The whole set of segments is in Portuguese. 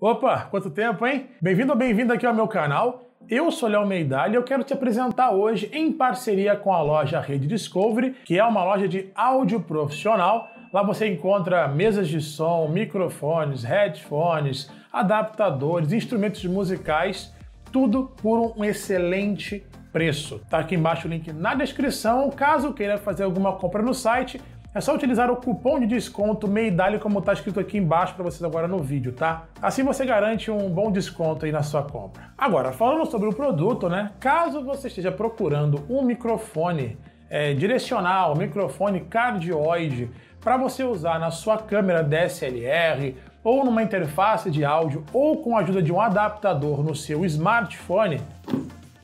Opa, quanto tempo, hein? Bem-vindo ou bem-vinda aqui ao meu canal. Eu sou Léo Meidalha e eu quero te apresentar hoje, em parceria com a loja Rede Discovery, que é uma loja de áudio profissional. Lá você encontra mesas de som, microfones, headphones, adaptadores, instrumentos musicais, tudo por um excelente preço. Tá aqui embaixo o link na descrição. Caso queira fazer alguma compra no site, é só utilizar o cupom de desconto MEIDALE como está escrito aqui embaixo para vocês agora no vídeo, tá? Assim você garante um bom desconto aí na sua compra. Agora, falando sobre o produto, né? Caso você esteja procurando um microfone é, direcional, microfone cardioide, para você usar na sua câmera DSLR ou numa interface de áudio ou com a ajuda de um adaptador no seu smartphone,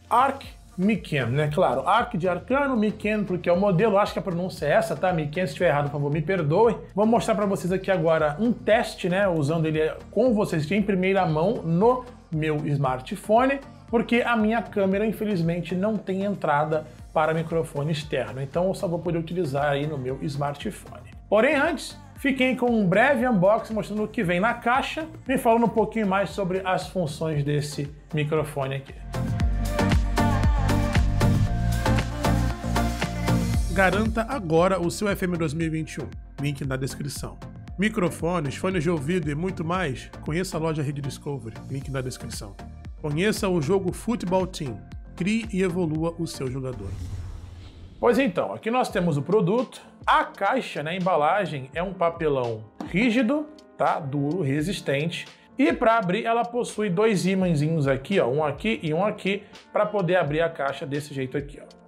Arc Miken, né? Claro, Arc de Arcano, Miken porque é o modelo, acho que a pronúncia é essa, tá? Miken, se estiver errado, por favor, me perdoe. Vou mostrar para vocês aqui agora um teste, né? Usando ele com vocês em primeira mão no meu smartphone, porque a minha câmera, infelizmente, não tem entrada para microfone externo, então eu só vou poder utilizar aí no meu smartphone. Porém, antes, fiquem com um breve unboxing mostrando o que vem na caixa e falando um pouquinho mais sobre as funções desse microfone aqui. Garanta agora o seu FM 2021. Link na descrição. Microfones, fones de ouvido e muito mais, conheça a loja Rede Discovery. Link na descrição. Conheça o jogo Football Team. Crie e evolua o seu jogador. Pois então, aqui nós temos o produto. A caixa, né, a embalagem, é um papelão rígido, tá? Duro, resistente. E para abrir, ela possui dois ímãzinhos aqui, ó, um aqui e um aqui, para poder abrir a caixa desse jeito aqui, ó.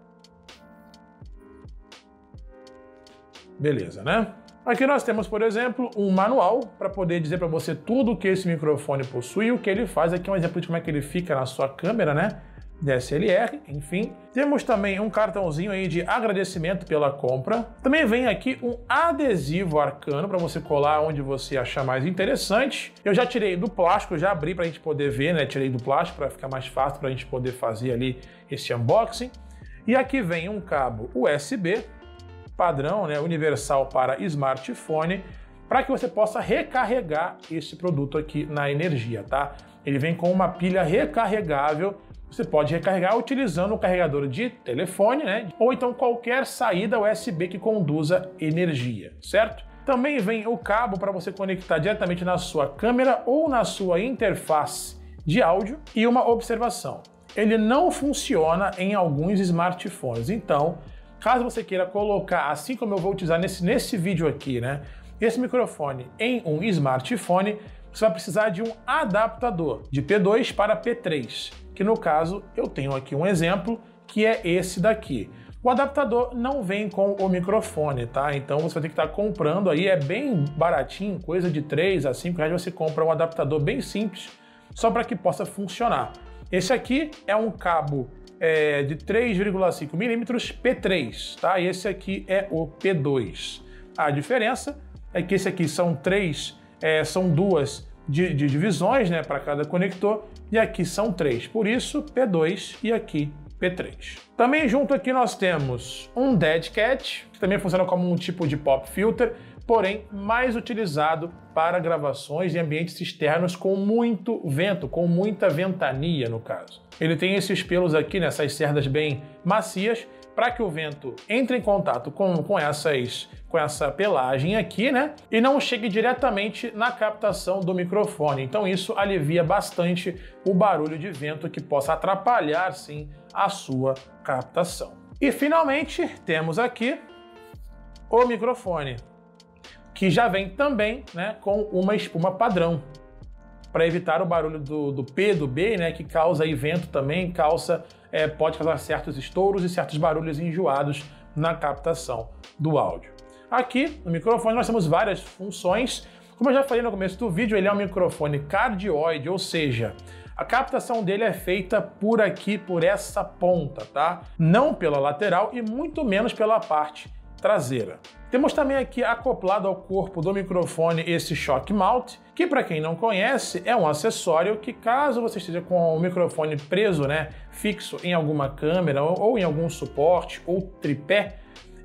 Beleza, né? Aqui nós temos, por exemplo, um manual para poder dizer para você tudo o que esse microfone possui e o que ele faz. Aqui é um exemplo de como é que ele fica na sua câmera, né? DSLR, enfim. Temos também um cartãozinho aí de agradecimento pela compra. Também vem aqui um adesivo arcano para você colar onde você achar mais interessante. Eu já tirei do plástico, já abri para a gente poder ver, né? Tirei do plástico para ficar mais fácil para a gente poder fazer ali esse unboxing. E aqui vem um cabo USB padrão, né, universal para smartphone, para que você possa recarregar esse produto aqui na energia, tá? Ele vem com uma pilha recarregável. Você pode recarregar utilizando o carregador de telefone, né? Ou então qualquer saída USB que conduza energia, certo? Também vem o cabo para você conectar diretamente na sua câmera ou na sua interface de áudio. E uma observação: ele não funciona em alguns smartphones. Então, Caso você queira colocar, assim como eu vou utilizar nesse, nesse vídeo aqui, né, esse microfone em um smartphone, você vai precisar de um adaptador de P2 para P3, que no caso eu tenho aqui um exemplo que é esse daqui. O adaptador não vem com o microfone, tá? Então você vai ter que estar comprando aí, é bem baratinho, coisa de 3 a 5 reais você compra um adaptador bem simples, só para que possa funcionar. Esse aqui é um cabo é, de 3,5 milímetros P3, tá? Esse aqui é o P2. A diferença é que esse aqui são três, é, são duas de, de divisões, né, para cada conector, e aqui são três. Por isso, P2 e aqui P3. Também junto aqui nós temos um Dead Cat, que também funciona como um tipo de pop filter, porém mais utilizado para gravações em ambientes externos com muito vento, com muita ventania no caso. Ele tem esses pelos aqui, nessas cerdas bem macias, para que o vento entre em contato com, com, essas, com essa pelagem aqui, né? E não chegue diretamente na captação do microfone. Então isso alivia bastante o barulho de vento que possa atrapalhar, sim, a sua captação. E finalmente temos aqui o microfone que já vem também né, com uma espuma padrão, para evitar o barulho do, do, P, do B, né, que causa aí vento também, causa, é, pode causar certos estouros e certos barulhos enjoados na captação do áudio. Aqui no microfone nós temos várias funções. Como eu já falei no começo do vídeo, ele é um microfone cardioide, ou seja, a captação dele é feita por aqui, por essa ponta, tá? Não pela lateral e muito menos pela parte traseira. Temos também aqui acoplado ao corpo do microfone esse shock mount, que para quem não conhece é um acessório que caso você esteja com o microfone preso, né, fixo em alguma câmera ou em algum suporte ou tripé,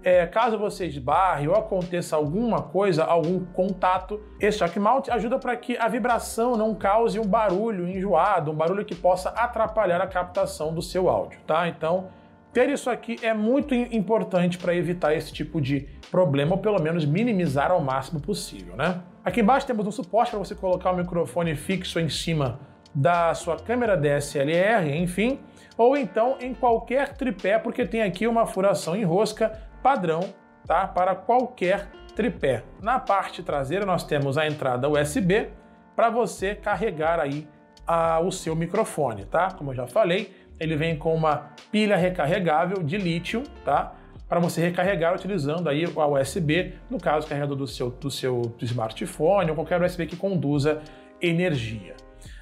é, caso você esbarre ou aconteça alguma coisa, algum contato, esse shock mount ajuda para que a vibração não cause um barulho enjoado, um barulho que possa atrapalhar a captação do seu áudio, tá? Então, ter isso aqui é muito importante para evitar esse tipo de problema, ou pelo menos minimizar ao máximo possível, né? Aqui embaixo temos um suporte para você colocar o microfone fixo em cima da sua câmera DSLR, enfim, ou então em qualquer tripé, porque tem aqui uma furação em rosca padrão, tá? Para qualquer tripé. Na parte traseira nós temos a entrada USB para você carregar aí a, o seu microfone, tá? Como eu já falei, ele vem com uma pilha recarregável de lítio, tá? Para você recarregar utilizando aí a USB, no caso, carregador do seu, do seu smartphone ou qualquer USB que conduza energia.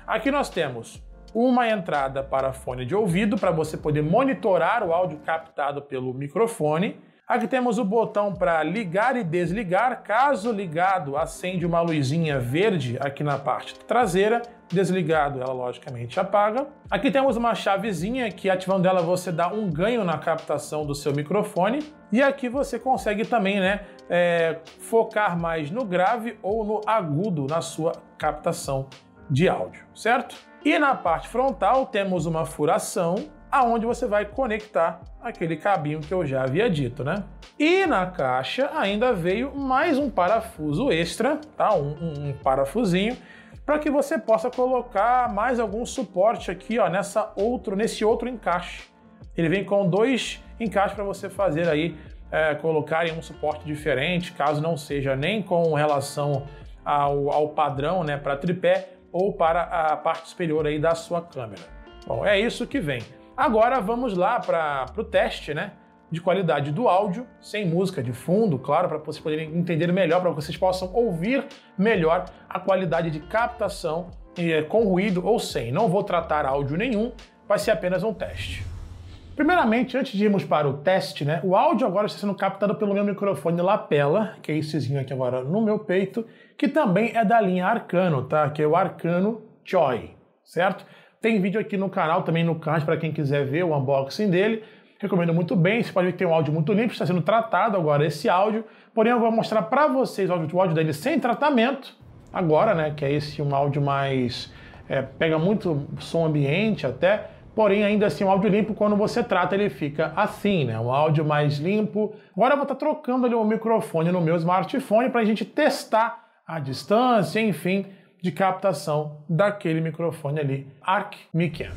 Aqui nós temos uma entrada para fone de ouvido para você poder monitorar o áudio captado pelo microfone. Aqui temos o botão para ligar e desligar. Caso ligado, acende uma luzinha verde aqui na parte traseira. Desligado, ela logicamente apaga. Aqui temos uma chavezinha que ativando ela você dá um ganho na captação do seu microfone. E aqui você consegue também né, é, focar mais no grave ou no agudo na sua captação de áudio, certo? E na parte frontal temos uma furação aonde você vai conectar aquele cabinho que eu já havia dito, né? E na caixa ainda veio mais um parafuso extra, tá? Um, um, um parafusinho para que você possa colocar mais algum suporte aqui, ó, nessa outro, nesse outro encaixe. Ele vem com dois encaixes para você fazer aí, é, colocar em um suporte diferente, caso não seja nem com relação ao, ao padrão, né, para tripé ou para a parte superior aí da sua câmera. Bom, é isso que vem. Agora vamos lá para o teste, né? De qualidade do áudio, sem música de fundo, claro, para vocês poderem entender melhor, para vocês possam ouvir melhor a qualidade de captação eh, com ruído ou sem. Não vou tratar áudio nenhum, vai ser apenas um teste. Primeiramente, antes de irmos para o teste, né, o áudio agora está sendo captado pelo meu microfone lapela, que é essezinho aqui agora no meu peito, que também é da linha Arcano, tá? Que é o Arcano Joy, certo? Tem vídeo aqui no canal, também no card, para quem quiser ver o unboxing dele. Recomendo muito bem, você pode ver que tem um áudio muito limpo, está sendo tratado agora esse áudio. Porém, eu vou mostrar para vocês o áudio, o áudio dele sem tratamento, agora, né? Que é esse um áudio mais... É, pega muito som ambiente até, porém ainda assim um áudio limpo quando você trata ele fica assim, né? Um áudio mais limpo. Agora eu vou estar tá trocando ali o microfone no meu smartphone para a gente testar a distância, enfim, de captação daquele microfone ali, Arc Mic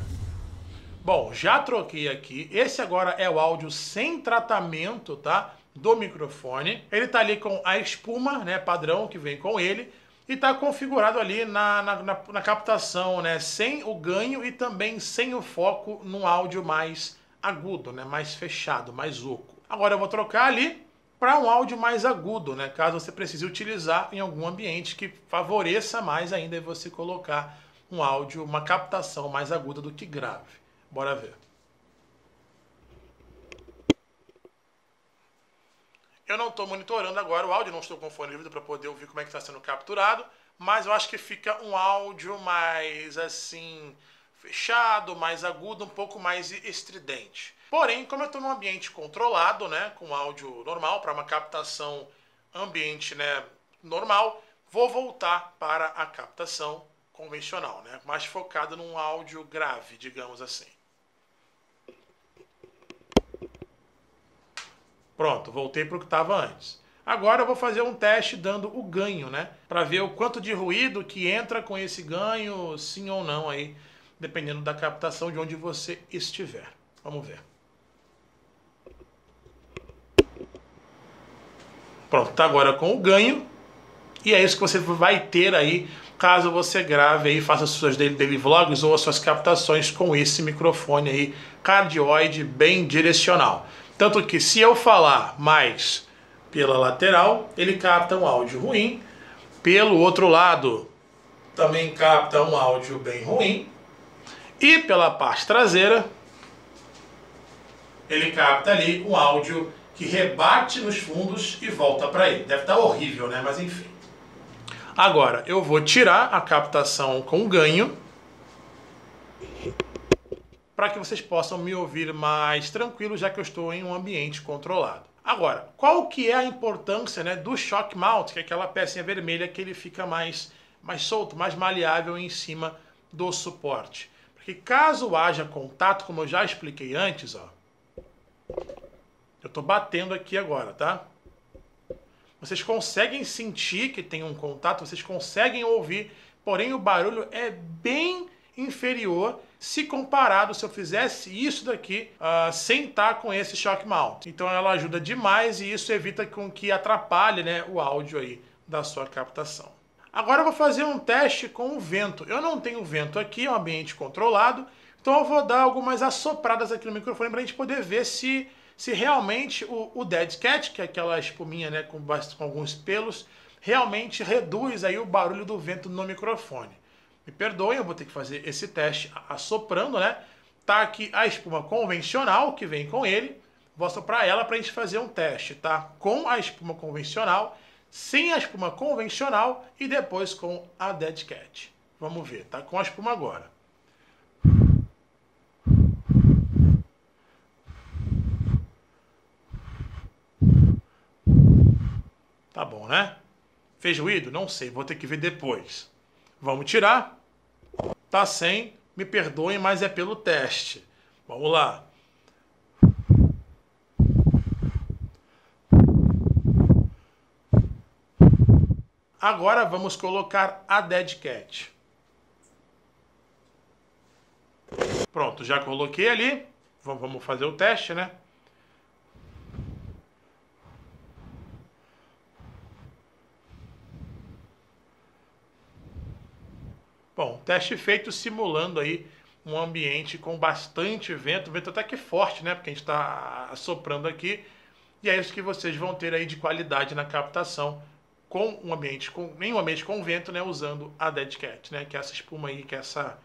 Bom, já troquei aqui. Esse agora é o áudio sem tratamento, tá? Do microfone. Ele tá ali com a espuma, né? Padrão que vem com ele. E tá configurado ali na, na, na, na captação, né? Sem o ganho e também sem o foco no áudio mais agudo, né? Mais fechado, mais oco. Agora eu vou trocar ali para um áudio mais agudo, né? Caso você precise utilizar em algum ambiente que favoreça mais ainda você colocar um áudio, uma captação mais aguda do que grave. Bora ver. Eu não estou monitorando agora o áudio, não estou com fone de ouvido para poder ouvir como é que está sendo capturado, mas eu acho que fica um áudio mais assim fechado, mais agudo, um pouco mais estridente. Porém, como eu estou num ambiente controlado, né, com áudio normal, para uma captação ambiente né, normal, vou voltar para a captação convencional, né, mais focada num áudio grave, digamos assim. Pronto, voltei para o que estava antes. Agora eu vou fazer um teste dando o ganho, né? Para ver o quanto de ruído que entra com esse ganho, sim ou não aí, dependendo da captação de onde você estiver. Vamos ver. Pronto, tá agora com o ganho. E é isso que você vai ter aí caso você grave aí, faça suas daily, vlogs ou as suas captações com esse microfone aí cardioide bem direcional. Tanto que se eu falar mais pela lateral, ele capta um áudio ruim. Pelo outro lado, também capta um áudio bem ruim. E pela parte traseira, ele capta ali um áudio que rebate nos fundos e volta para ele. Deve estar tá horrível, né? Mas enfim. Agora, eu vou tirar a captação com ganho para que vocês possam me ouvir mais tranquilo, já que eu estou em um ambiente controlado. Agora, qual que é a importância né, do shock mount, que é aquela pecinha vermelha que ele fica mais, mais solto, mais maleável em cima do suporte? Porque caso haja contato, como eu já expliquei antes, ó, eu estou batendo aqui agora, tá? Vocês conseguem sentir que tem um contato, vocês conseguem ouvir, porém o barulho é bem inferior se comparado se eu fizesse isso daqui uh, sem estar com esse shock mount. Então ela ajuda demais e isso evita com que atrapalhe né, o áudio aí da sua captação. Agora eu vou fazer um teste com o vento. Eu não tenho vento aqui, é um ambiente controlado, então eu vou dar algumas assopradas aqui no microfone para a gente poder ver se, se realmente o, o Dead Cat, que é aquela espuminha né, com, com alguns pelos, realmente reduz aí o barulho do vento no microfone. Me perdoem, eu vou ter que fazer esse teste assoprando, né? Tá aqui a espuma convencional que vem com ele. Vou assoprar ela para a gente fazer um teste, tá? Com a espuma convencional, sem a espuma convencional e depois com a Dead Cat. Vamos ver, tá? Com a espuma agora. Tá bom, né? Fez ruído? Não sei, vou ter que ver depois. Vamos tirar. Tá sem, me perdoem, mas é pelo teste. Vamos lá. Agora vamos colocar a Dead Cat. Pronto, já coloquei ali. Vamos fazer o teste, né? Bom, teste feito simulando aí um ambiente com bastante vento, vento até que forte, né? Porque a gente está soprando aqui. E é isso que vocês vão ter aí de qualidade na captação com um ambiente com nenhum ambiente com vento, né? Usando a Dead Cat, né? Que é essa espuma aí, que é essa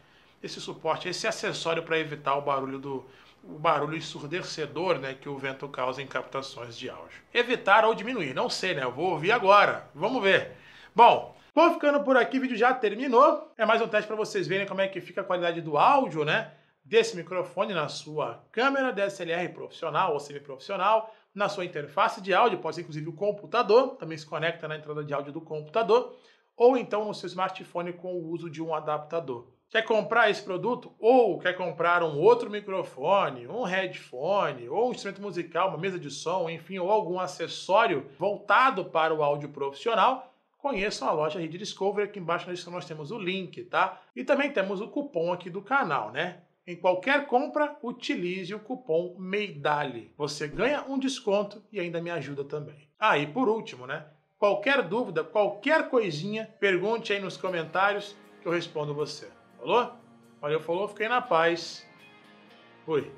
esse suporte, esse acessório para evitar o barulho do o barulho ensurdecedor, né, que o vento causa em captações de áudio. Evitar ou diminuir, não sei, né? Eu vou ouvir agora. Vamos ver. Bom, Vou ficando por aqui, o vídeo já terminou. É mais um teste para vocês verem como é que fica a qualidade do áudio, né? Desse microfone na sua câmera DSLR profissional ou semi-profissional, na sua interface de áudio, pode ser inclusive o computador, também se conecta na entrada de áudio do computador, ou então no seu smartphone com o uso de um adaptador. Quer comprar esse produto ou quer comprar um outro microfone, um headphone, ou um instrumento musical, uma mesa de som, enfim, ou algum acessório voltado para o áudio profissional? Conheçam a loja Rede Discovery. Aqui embaixo na descrição nós temos o link, tá? E também temos o cupom aqui do canal, né? Em qualquer compra, utilize o cupom MEIDALE. Você ganha um desconto e ainda me ajuda também. Ah, e por último, né? Qualquer dúvida, qualquer coisinha, pergunte aí nos comentários que eu respondo você. Falou? Valeu, falou, fiquei na paz. Fui.